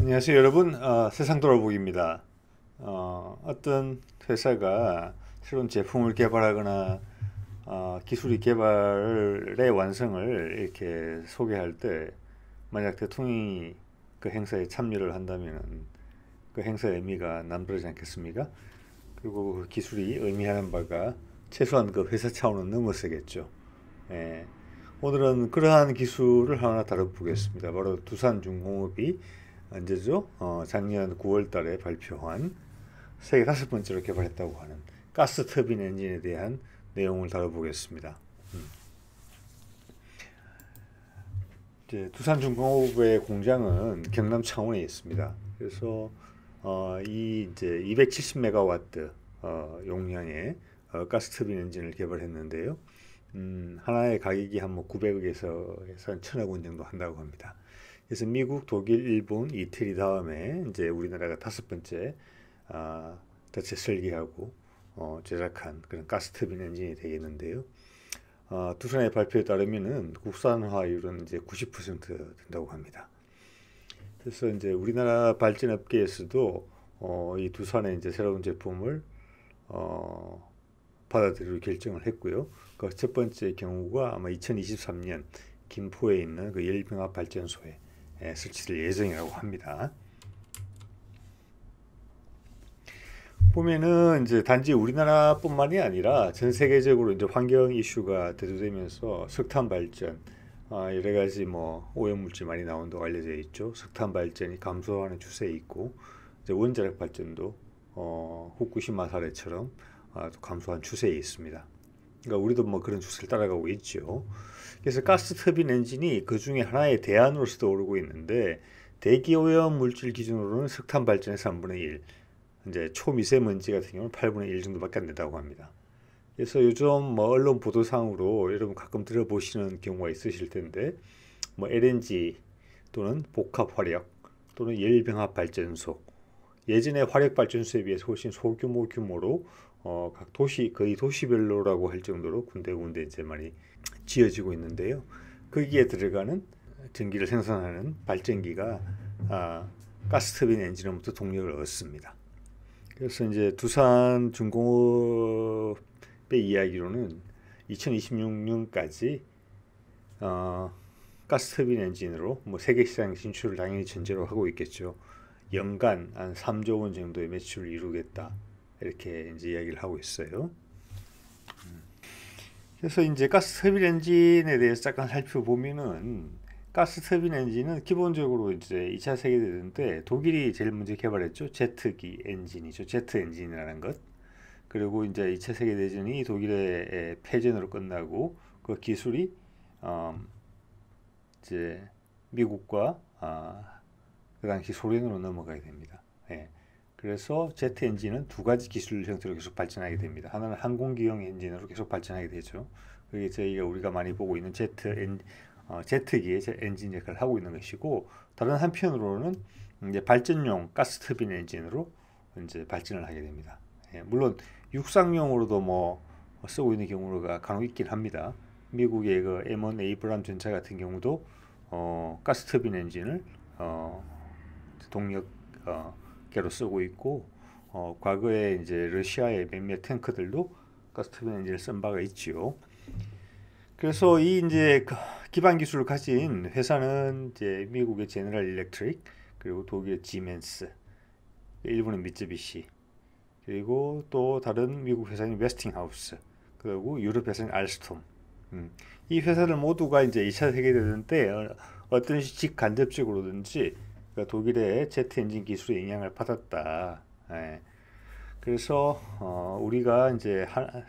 안녕하세요 여러분 어, 세상 돌아보기입니다 어, 어떤 회사가 새로운 제품을 개발하거나 어, 기술이 개발의 완성을 이렇게 소개할 때 만약 대통령이 그 행사에 참여를 한다면 그 행사의 의미가 남다르지 않겠습니까? 그리고 그 기술이 의미하는 바가 최소한 그 회사 차원은 넘어서겠죠. 예. 오늘은 그러한 기술을 하나 다뤄보겠습니다. 바로 두산중공업이 언제죠? 어, 작년 9월 달에 발표한 세계 다섯 번째로 개발했다고 하는 가스 터빈 엔진에 대한 내용을 다뤄보겠습니다. 음. 이제 두산중공업의 공장은 경남 창원에 있습니다. 그래서 어, 이 이제 270메가와트 어, 용량의 어, 가스 터빈 엔진을 개발했는데요. 음, 하나의 가격이 한 뭐 900억에서 해서 한 1000억 원 정도 한다고 합니다. 그래서 미국, 독일, 일본, 이태리 다음에 이제 우리나라가 다섯 번째 아, 자체 설계하고 어, 제작한 그런 가스 터빈 엔진이 되겠는데요. 어, 두산의 발표에 따르면은 국산화율은 이제 90% 된다고 합니다. 그래서 이제 우리나라 발전 업계에서도 어, 이 두산의 이제 새로운 제품을 어, 받아들일 결정을 했고요. 그 첫 번째 경우가 아마 2023년 김포에 있는 그 열병합 발전소에 설치될 예정이라고 합니다. 보면은 이제 단지 우리나라뿐만이 아니라 전 세계적으로 이제 환경 이슈가 대두되면서 석탄 발전 아, 여러 가지 뭐 오염물질 많이 나온다고 알려져 있죠. 석탄 발전이 감소하는 추세에 있고 이제 원자력 발전도 어, 후쿠시마 사례처럼 아, 감소한 추세에 있습니다. 그러니까 우리도 뭐 그런 추세를 따라가고 있죠. 그래서 가스 터빈 엔진이 그 중에 하나의 대안으로서 떠오르고 있는데 대기 오염 물질 기준으로는 석탄 발전의 3분의 1, 이제 초미세먼지 같은 경우는 8분의 1 정도밖에 안 된다고 합니다. 그래서 요즘 뭐 언론 보도상으로 여러분 가끔 들어보시는 경우가 있으실 텐데 뭐 LNG 또는 복합 화력 또는 열병합 발전소 예전에 화력 발전소에 비해서 훨씬 소규모 규모로 어, 각 도시 거의 도시별로라고 할 정도로 군데군데 이제 많이 지어지고 있는데요. 거기에 들어가는 전기를 생산하는 발전기가 아, 가스터빈 엔진으로부터 동력을 얻습니다. 그래서 이제 두산 중공업의 이야기로는 2026년까지 어, 가스터빈 엔진으로 뭐 세계 시장 진출을 당연히 전제로 하고 있겠죠. 연간 한 3조 원 정도의 매출을 이루겠다. 이렇게 이제 이야기를 하고 있어요. 음. 그래서 이제 가스 터빈 엔진에 대해서 잠깐 살펴보면은 가스 터빈 엔진은 기본적으로 이제 2차 세계대전 때 독일이 제일 먼저 개발했죠. 제트기 엔진이죠. 제트 엔진이라는 것. 그리고 이제 2차 세계대전이 독일의 패전으로 끝나고 그 기술이 음, 이제 미국과 아, 그 당시 소련으로 넘어가게 됩니다. 예. 그래서 제트 엔진은 두 가지 기술 형태로 계속 발전하게 됩니다. 하나는 항공기용 엔진으로 계속 발전하게 되죠. 그게 저희가 우리가 많이 보고 있는 제트 엔, 어, 제트기의 엔진 역할을 하고 있는 것이고 다른 한편으로는 이제 발전용 가스 터빈 엔진으로 이제 발전을 하게 됩니다. 예, 물론 육상용으로도 뭐 쓰고 있는 경우가 간혹 있긴 합니다. 미국의 그 M1 에이브람 전차 같은 경우도 어, 가스 터빈 엔진을 어, 동력 어, 개로 쓰고 있고 어, 과거에 이제 러시아의 몇몇 탱크들도 가스터빈 엔진을 쓴 바가 있지요. 그래서 이 이제 그 기반 기술을 가진 회사는 이제 미국의 제너럴 일렉트릭 그리고 독일의 지멘스 일본의 미쯔비시 그리고 또 다른 미국 회사인 웨스팅하우스 그리고 유럽 회사인 알스톰 음. 이 회사들 모두가 이제 2차 세계대전 때 어떤 직간접적으로든지 그러니까 독일의 제트 엔진 기술의 영향을 받았다. 예. 그래서 어, 우리가 이제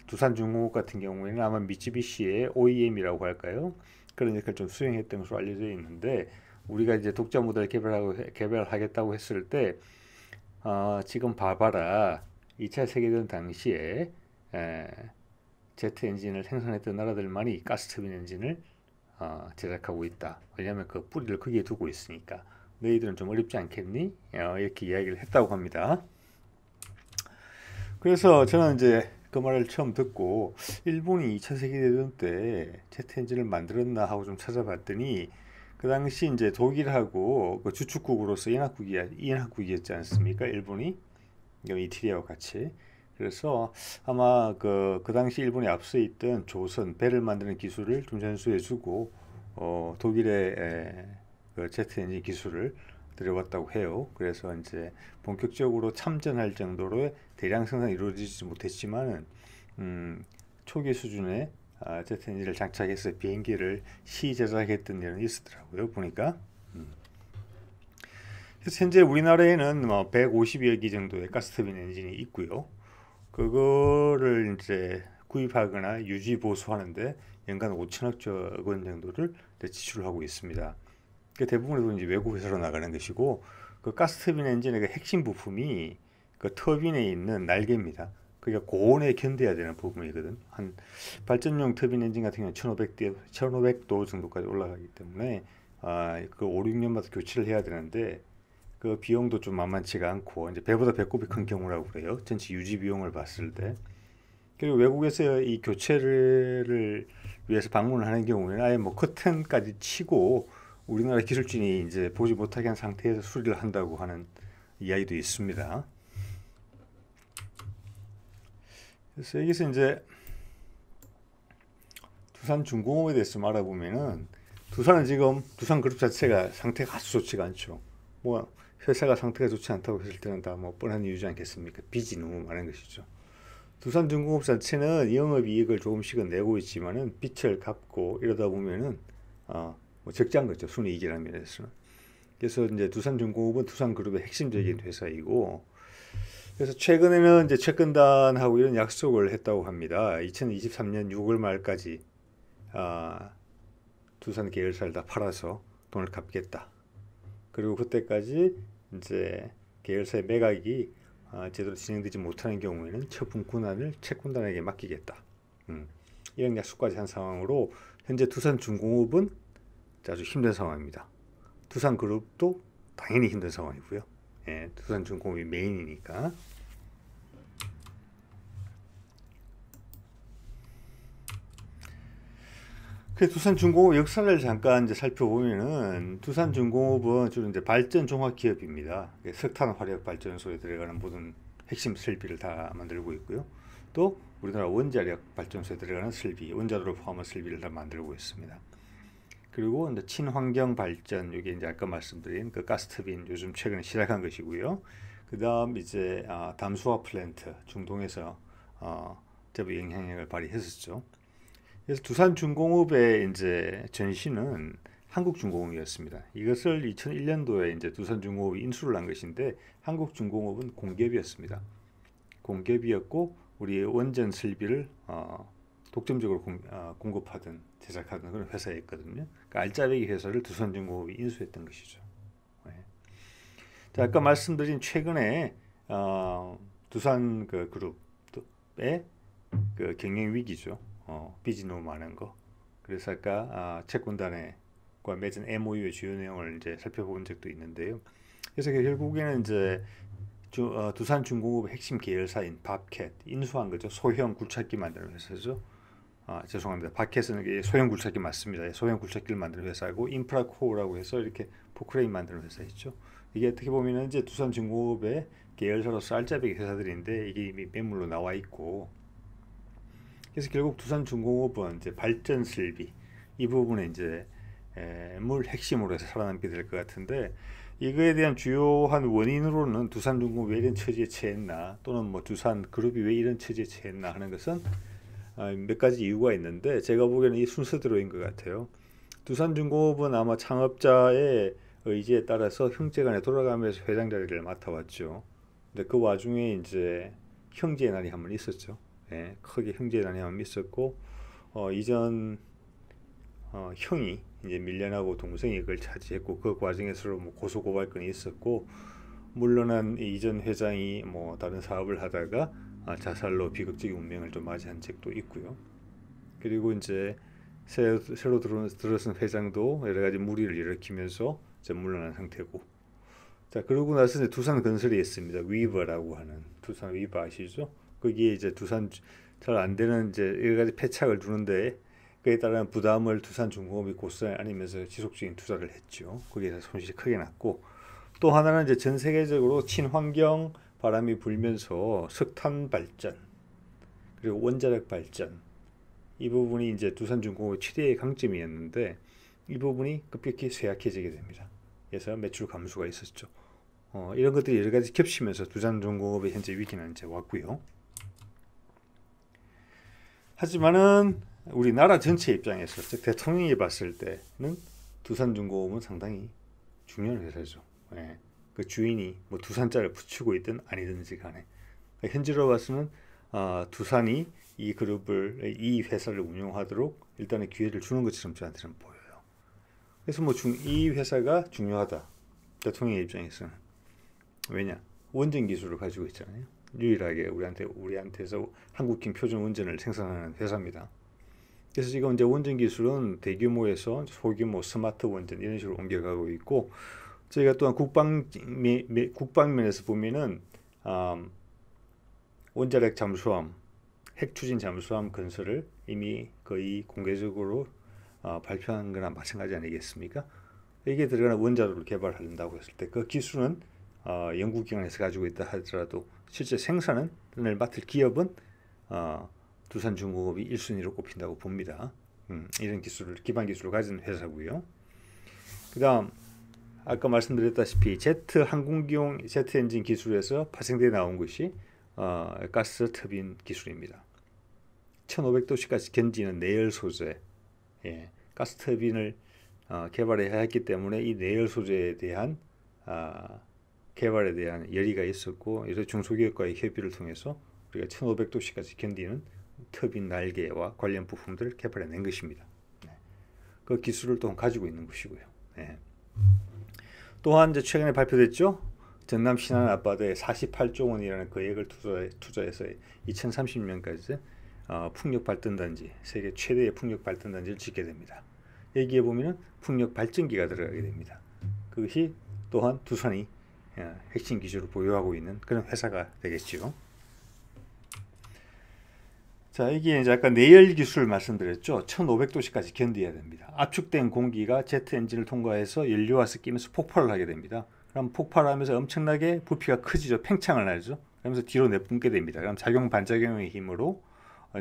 두산 중공업 같은 경우에는 아마 미쯔비시의 OEM이라고 할까요? 그런 역할을 좀 수행했던 것으로 알려져 있는데 우리가 이제 독자 모델 개발하고 개발하겠다고 했을 때 어, 지금 봐봐라 2차 세계대전 당시에 에, 제트 엔진을 생산했던 나라들만이 가스터빈 엔진을 어, 제작하고 있다. 왜냐하면 그 뿌리를 거기에 두고 있으니까. 너희들은 좀 어렵지 않겠니? 어, 이렇게 이야기를 했다고 합니다. 그래서 저는 이제 그 말을 처음 듣고 일본이 2차 세계대전 때 제트 엔진을 만들었나 하고 좀 찾아봤더니 그 당시 이제 독일하고 그 주축국으로서 연합국이 연합국이었지 않습니까? 일본이 이태리와 같이 그래서 아마 그, 그 당시 일본이 앞서 있던 조선 배를 만드는 기술을 좀 전수해주고 어, 독일의 에, 그 제트 엔진 기술을 들여왔다고 해요. 그래서 이제 본격적으로 참전할 정도로 대량 생산이 이루어지지 못했지만은 음, 초기 수준의 아, 제트 엔진을 장착해서 비행기를 시 제작했던 일은 있었더라고요. 보니까. 음. 현재 우리나라에는 뭐 150여 기 정도의 가스터빈 엔진이 있고요. 그거를 이제 구입하거나 유지 보수하는데 연간 5천억 원 정도를 지출하고 있습니다. 그 대부분은 이제 외국 회사로 나가는 것이고 그 가스터빈 엔진의 그 핵심 부품이 그 터빈에 있는 날개입니다. 그러니까 고온에 견뎌야 되는 부분이거든. 한 발전용 터빈 엔진 같은 경우는 1,500도, 1,500도 정도까지 올라가기 때문에 아, 그 5, 6년마다 교체를 해야 되는데 그 비용도 좀 만만치가 않고 이제 배보다 배꼽이 큰 경우라고 그래요. 전체 유지 비용을 봤을 때. 그리고 외국에서 이 교체를 위해서 방문을 하는 경우에는 아예 뭐 커튼까지 치고 우리나라 기술진이 이제 보지 못하게 한 상태에서 수리를 한다고 하는 이야기도 있습니다. 그래서 여기서 이제 두산 중공업에 대해서 말해보면은 두산은 지금 두산 그룹 자체가 상태가 아주 좋지가 않죠. 뭐 회사가 상태가 좋지 않다고 했을 때는 다 뭐 뻔한 이유지 않겠습니까? 빚이 너무 많은 것이죠. 두산 중공업 자체는 영업 이익을 조금씩은 내고 있지만은 빚을 갚고 이러다 보면은 어, 뭐 적자인 거죠. 순이익이라는 면에서는. 그래서 이제 두산중공업은 두산그룹의 핵심적인 회사이고 그래서 최근에는 이제 채권단하고 이런 약속을 했다고 합니다. 2023년 6월 말까지 아, 두산 계열사를 다 팔아서 돈을 갚겠다. 그리고 그때까지 이제 계열사의 매각이 아, 제대로 진행되지 못하는 경우에는 처분 권한을 채권단에게 맡기겠다. 음, 이런 약속까지 한 상황으로 현재 두산중공업은 아주 힘든 상황입니다. 두산그룹도 당연히 힘든 상황이고요. 예, 두산중공업이 메인이니까. 그 두산중공업 역사를 잠깐 이제 살펴보면은 두산중공업은 주로 이제 발전 종합 기업입니다. 석탄 화력 발전소에 들어가는 모든 핵심 설비를 다 만들고 있고요. 또 우리나라 원자력 발전소에 들어가는 설비, 원자로를 포함한 설비를 다 만들고 있습니다. 그리고 이제 친환경 발전, 이게 이제 아까 말씀드린 그 가스터빈 요즘 최근에 시작한 것이고요. 그다음 이제 아, 담수화 플랜트 중동에서 어, 제법 영향력을 발휘했었죠. 그래서 두산 중공업의 이제 전신은 한국중공업이었습니다. 이것을 2001년도에 이제 두산중공업이 인수를 한 것인데 한국중공업은 공기업이었습니다. 공기업이었고 우리 원전 설비를 어, 독점적으로 공, 어, 공급하던 제작하던 그런 회사였거든요. 그러니까 알짜배기 회사를 두산중공업이 인수했던 것이죠. 네. 자, 아까 말씀드린 최근에 어, 두산 그 그룹의 그 경영 위기죠. 어, 빚이 너무 많은 거. 그래서 아까 아, 채권단과 맺은 MOU의 주요 내용을 이제 살펴본 적도 있는데요. 그래서 결국에는 이제 주, 어, 두산 중공업 핵심 계열사인 밥캣 인수한 거죠. 소형 굴착기 만드는 회사죠. 아, 죄송합니다. 밥캣은 소형 굴착기 맞습니다. 소형 굴착기를 만드는 회사고 인프라코어라고 해서 이렇게 포크레인 만드는 회사 있죠. 이게 어떻게 보면 이제 두산 중공업의 계열사로서 알짜배기 회사들인데 이게 이미 매물로 나와 있고 그래서 결국 두산 중공업은 이제 발전 설비 이 부분에 이제 에, 물 핵심으로 해서 살아남게 될 것 같은데 이거에 대한 주요한 원인으로는 두산 중공업이 왜 이런 처지에 처했나 또는 뭐 두산 그룹이 왜 이런 처지에 처했나 하는 것은 아, 몇 가지 이유가 있는데 제가 보기에는 이 순서대로인 것 같아요. 두산중공업은 아마 창업자의 의지에 따라서 형제간에 돌아가면서 회장 자리를 맡아왔죠. 근데 그 와중에 이제 형제의 날이 한 번 있었죠. 예, 크게 형제 난이 있었고 어, 이전 어, 형이 이제 밀려나고 동생이 그걸 차지했고 그 과정에서 뭐 고소 고발건이 있었고 물론한 이전 회장이 뭐 다른 사업을 하다가 아, 자살로 비극적인 운명을 좀 맞이한 적도 있고요. 그리고 이제 새로, 새로 들어, 들어선 회장도 여러 가지 무리를 일으키면서 이제 물러난 상태고. 자 그러고 나서 이제 두산 건설이 있습니다. 위버라고 하는 두산 위버 아시죠? 거기에 이제 두산 잘 안 되는 이제 여러 가지 패착을 두는데 그에 따른 부담을 두산 중공업이 고스란히 안으면서 지속적인 투자를 했죠. 거기에서 손실이 크게 났고 또 하나는 이제 전 세계적으로 친환경 바람이 불면서 석탄 발전 그리고 원자력 발전 이 부분이 이제 두산중공업의 최대의 강점이었는데 이 부분이 급격히 쇠약해지게 됩니다. 그래서 매출 감소가 있었죠. 어, 이런 것들이 여러 가지 겹치면서 두산중공업의 현재 위기는 이제 왔고요. 하지만은 우리나라 전체 입장에서 즉 대통령이 봤을 때는 두산중공업은 상당히 중요한 회사죠. 예. 그 주인이 뭐 두산자를 붙이고 있든 아니든지 간에 현재로 봐서는 어, 두산이 이 그룹을 이 회사를 운영하도록 일단은 기회를 주는 것처럼 저한테는 보여요. 그래서 뭐 이 회사가 중요하다. 대통령의 입장에서는 왜냐 원전 기술을 가지고 있잖아요. 유일하게 우리한테 우리한테서 한국형 표준 원전을 생산하는 회사입니다. 그래서 지금 이제 원전 기술은 대규모에서 소규모 스마트 원전 이런 식으로 옮겨가고 있고 저희가 또한 국방 국방면에서 보면은 음, 원자력 잠수함, 핵 추진 잠수함 건설을 이미 거의 공개적으로 어, 발표한 거나 마찬가지 아니겠습니까? 이게 들어가는 원자로를 개발한다고 했을 때 그 기술은 어, 영국 기관에서 가지고 있다 하더라도 실제 생산을 맡을 기업은 어, 두산중공업이 1순위로 꼽힌다고 봅니다. 음, 이런 기술을 기반 기술을 가진 회사고요. 그 다음 아까 말씀드렸다시피 제트 항공기용 제트 엔진 기술에서 파생돼 나온 것이 어, 가스 터빈 기술입니다. 1500도씨까지 견디는 내열 소재, 예, 가스 터빈을 어, 개발해야 했기 때문에 이 내열 소재에 대한 아, 개발에 대한 열의가 있었고 이런 중소기업과의 협의를 통해서 우리가 1500도씨까지 견디는 터빈 날개와 관련 부품들을 개발해낸 것입니다. 네. 그 기술을 또 가지고 있는 것이고요. 네. 또한 이제 최근에 발표됐죠. 전남 신안 앞바다에 48조 원이라는 거액을 투자해, 투자 해서 2030년까지 어, 풍력 발전단지 세계 최대의 풍력 발전단지를 짓게 됩니다. 여기에 보면은 풍력 발전기가 들어가게 됩니다. 그것이 또한 두산이 어, 핵심 기술을 보유하고 있는 그런 회사가 되겠죠. 자, 이게 이제 아까 내열 기술 말씀드렸죠. 1500도씨까지 견뎌야 됩니다. 압축된 공기가 제트 엔진을 통과해서 연료와 섞이면서 폭발을 하게 됩니다. 그럼 폭발하면서 엄청나게 부피가 커지죠. 팽창을 하죠. 그러면서 뒤로 내뿜게 됩니다. 그럼 작용 반작용의 힘으로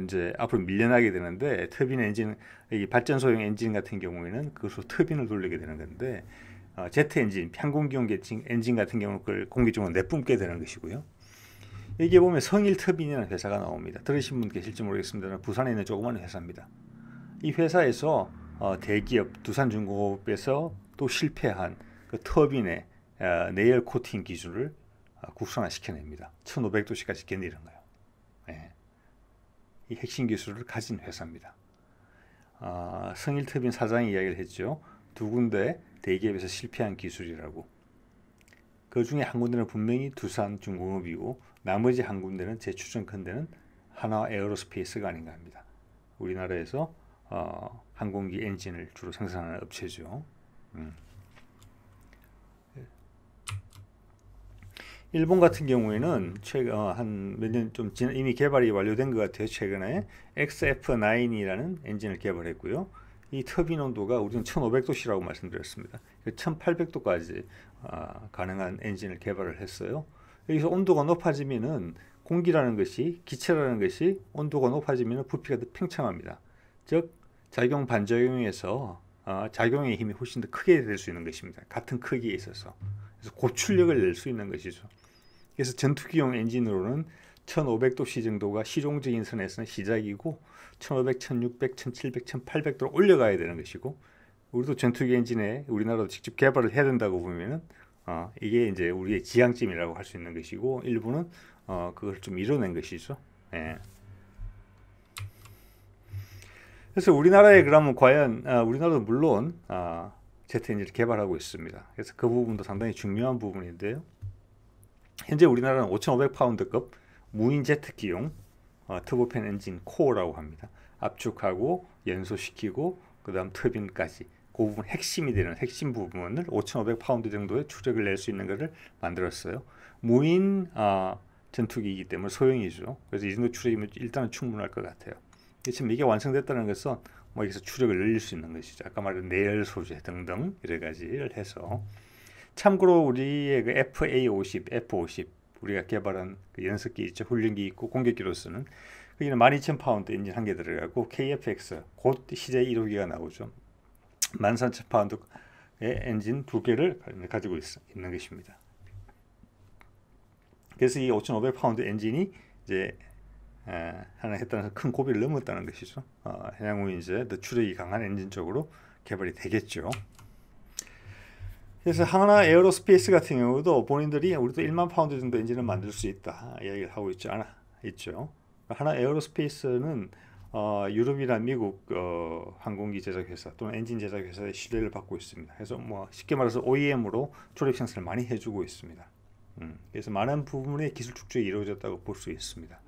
이제 앞으로 밀려나게 되는데 터빈 엔진, 이 발전소용 엔진 같은 경우에는 그것으로 터빈을 돌리게 되는 건데 어, 제트 엔진, 항공기용 엔진 같은 경우는 그걸 공기 중으로 내뿜게 되는 것이고요. 여기에 보면 성일 터빈이라는 회사가 나옵니다. 들으신 분 계실지 모르겠습니다. 부산에 있는 조그만 회사입니다. 이 회사에서 어, 대기업 두산중공업에서 또 실패한 그 터빈의 어, 내열 코팅 기술을 어, 국산화시켜냅니다. 1500도씨까지 견디는 거예요. 네. 이 핵심 기술을 가진 회사입니다. 어, 성일 터빈 사장이 이야기를 했죠. 두 군데 대기업에서 실패한 기술이라고. 그 중에 한 군데는 분명히 두산중공업이고 나머지 한 군데는 제 추정컨대는 한화 에어로스페이스가 아닌가 합니다. 우리나라에서 어, 항공기 엔진을 주로 생산하는 업체죠. 음. 일본 같은 경우에는 최근 어, 한몇 년 좀 지난 이미 개발이 완료된 것 같아요. 최근에 XF9이라는 엔진을 개발했고요. 이 터빈 온도가 우리는 1,500도씨라고 말씀드렸습니다. 1,800도까지 어, 가능한 엔진을 개발을 했어요. 여기서 온도가 높아지면은 공기라는 것이 기체라는 것이 온도가 높아지면 부피가 더 팽창합니다. 즉 작용 반작용에서 어, 작용의 힘이 훨씬 더 크게 될 수 있는 것입니다. 같은 크기에 있어서 그래서 고출력을 낼 수 있는 것이죠. 그래서 전투기용 엔진으로는 1500도씨 정도가 실용적인 선에서는 시작이고 1500, 1600, 1700, 1800도로 올려가야 되는 것이고 우리도 전투기 엔진에 우리나라도 직접 개발을 해야 된다고 보면은 어, 이게 이제 우리의 지향점이라고 할 수 있는 것이고 일부는 어, 그걸 좀 이뤄낸 것이죠. 예. 그래서 우리나라에 그러면 과연 아, 우리나라도 물론 아, 제트 엔진을 개발하고 있습니다. 그래서 그 부분도 상당히 중요한 부분인데요. 현재 우리나라는 5,500파운드급 무인 제트기용 어, 터보팬 엔진 코어라고 합니다. 압축하고 연소시키고 그 다음 터빈까지 그 부분 핵심이 되는 핵심 부분을 5,500파운드 정도의 추력을 낼 수 있는 것을 만들었어요. 무인 어, 전투기이기 때문에 소형이죠. 그래서 이 정도 추적이면 일단은 충분할 것 같아요. 지금 이게 완성됐다는 것은 뭐 여기서 추력을 늘릴 수 있는 것이죠. 아까 말한 내열 소재 등등 여러 가지를 해서 참고로 우리의 그 FA50, F50 우리가 개발한 그 연습기 있죠. 훈련기 있고 공격기로 쓰는 여기는 12,000파운드 엔진 한 개 들어가고 KFX 곧 시제 1호기가 나오죠. 13,000파운드의 엔진 두 개를 가지고 있, 는 것입니다. 그래서 이 5,500 파운드 엔진이 이제 에, 하나 했다는 큰 고비를 넘었다는 것이죠. 어, 향후 이제 더 추력이 강한 엔진 쪽으로 개발이 되겠죠. 그래서 한화 에어로스페이스 같은 경우도 본인들이 우리도 1만 파운드 정도 엔진을 만들 수 있다 이야기를 하고 있지 않아 있죠. 한화 에어로스페이스는 어, 유럽이나 미국 어, 항공기 제작 회사 또는 엔진 제작 회사의 신뢰를 받고 있습니다. 그래서 뭐 쉽게 말해서 OEM으로 조립 생산을 많이 해주고 있습니다. 음, 그래서 많은 부분의 기술 축적이 이루어졌다고 볼 수 있습니다.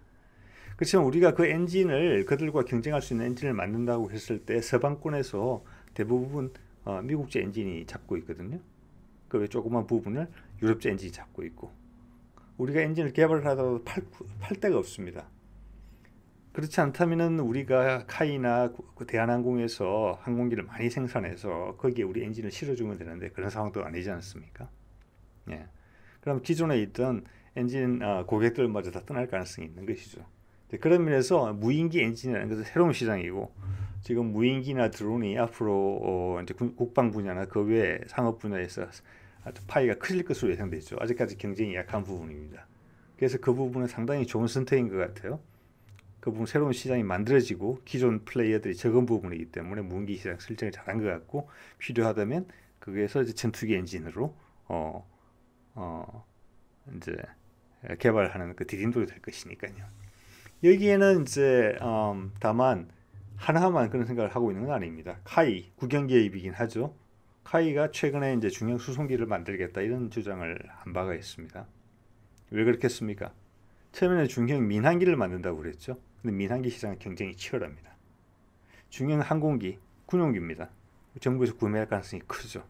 그렇지만 우리가 그 엔진을 그들과 경쟁할 수 있는 엔진을 만든다고 했을 때 서방권에서 대부분 어, 미국제 엔진이 잡고 있거든요. 그 조그만 부분을 유럽제 엔진이 잡고 있고 우리가 엔진을 개발을 하다가 팔, 팔 데가 없습니다. 그렇지 않다면은 우리가 카이나 그 대한항공에서 항공기를 많이 생산해서 거기에 우리 엔진을 실어주면 되는데 그런 상황도 아니지 않습니까? 예. 그럼 기존에 있던 엔진 어, 고객들마저 다 떠날 가능성이 있는 것이죠. 그런 면에서 무인기 엔진이라는 것은 새로운 시장이고 지금 무인기나 드론이 앞으로 어, 이제 국방 분야나 그 외 상업 분야에서 파이가 커질 것으로 예상되죠. 아직까지 경쟁이 약한 부분입니다. 그래서 그 부분은 상당히 좋은 선택인 것 같아요. 그 부분 새로운 시장이 만들어지고 기존 플레이어들이 적은 부분이기 때문에 무기 시장 설정을 잘한 것 같고 필요하다면 거기에서 이제 전투기 엔진으로 어, 어 이제 개발하는 그 디딤돌이 될 것이니까요. 여기에는 이제 음, 다만 하나만 그런 생각을 하고 있는 건 아닙니다. 카이 국영 기업이긴 하죠. KAI가 최근에 이제 중형 수송기를 만들겠다 이런 주장을 한 바가 있습니다. 왜 그렇겠습니까? 처음에는 중형 민항기를 만든다고 그랬죠. 근데 민항기 시장 경쟁이 치열합니다. 중형 항공기, 군용기입니다. 정부에서 구매할 가능성이 크죠.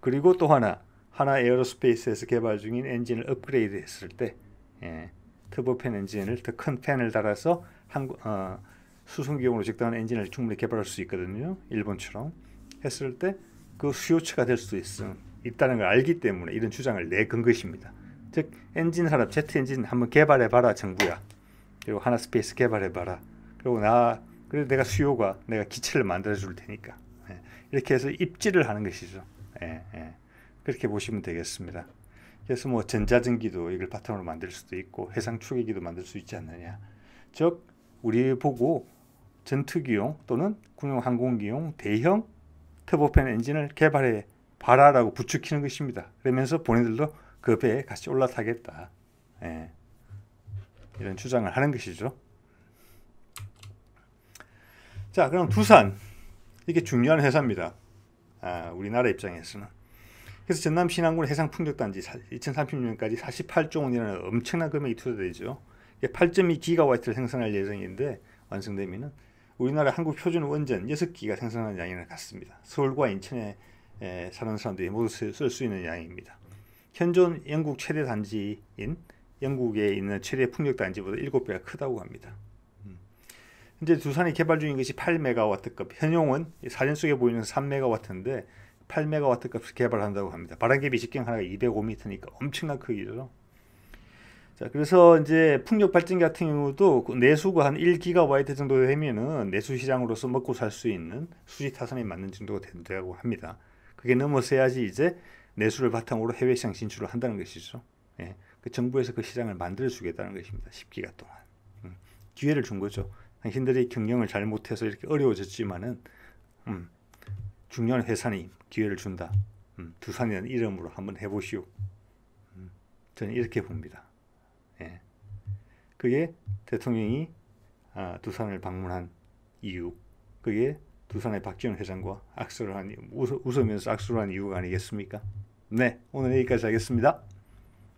그리고 또 하나, 한화 에어로스페이스에서 개발 중인 엔진을 업그레이드 했을 때 예, 터보팬 엔진을 더 큰 팬을 달아서 한, 어, 수송기용으로 적당한 엔진을 충분히 개발할 수 있거든요. 일본처럼 했을 때 그 수요처가 될수 있다는 걸 알기 때문에 이런 주장을 내건 것입니다. 즉 엔진 산업 제트 엔진 한번 개발해 봐라 정부야. 그리고 한화 스페이스 개발해 봐라. 그리고 나 그래도 내가 수요가 내가 기체를 만들어 줄 테니까. 예. 이렇게 해서 입지를 하는 것이죠. 예, 예. 그렇게 보시면 되겠습니다. 그래서 뭐 전자전기도 이걸 바탕으로 만들 수도 있고 해상 초계기도 만들 수 있지 않느냐. 즉 우리 보고 전투기용 또는 군용 항공기용 대형 터보팬 엔진을 개발해 봐라라고 부추기는 것입니다. 그러면서 본인들도 그 배에 같이 올라타겠다. 예. 이런 주장을 하는 것이죠. 자, 그럼 두산 이게 중요한 회사입니다. 아, 우리나라 입장에서는. 그래서 전남 신안군 해상 풍력단지 2030년까지 48조 원이라는 엄청난 금액이 투자되죠. 8.2 기가와트를 생산할 예정인데 완성되면은 우리나라 한국 표준 원전 6기가 생산하는 양이랑 같습니다. 서울과 인천에 사는 사람들이 모두 쓸 수 있는 양입니다. 현존 영국 최대 단지인 영국에 있는 최대 풍력 단지보다 7배가 크다고 합니다. 음. 현재 두산이 개발 중인 것이 8메가와트급, 현용은 사진 속에 보이는 3메가와트인데 8메가와트급 개발한다고 합니다. 바람개비 직경 하나가 205m니까 엄청난 크기죠. 자, 그래서 이제 풍력 발전 같은 경우도 그 내수가 한 1기가와트 정도 되면은 내수 시장으로서 먹고 살 수 있는 수지 타산이 맞는 정도가 된다고 합니다. 그게 넘어서야지 이제 내수를 바탕으로 해외 시장 진출을 한다는 것이죠. 예. 그 정부에서 그 시장을 만들어 주겠다는 것입니다. 10기가 동안. 음. 기회를 준 거죠. 당신들이 경영을 잘못해서 이렇게 어려워졌지만은 음, 중요한 회사니 기회를 준다. 음, 두산이라는 이름으로 한번 해보시오. 음, 저는 이렇게 봅니다. 예. 그게 대통령이 아, 두산을 방문한 이유. 그게 두산의 박지원 회장과 악수를 한 웃으면서 악수를 한 이유가 아니겠습니까? 네, 오늘 여기까지 하겠습니다.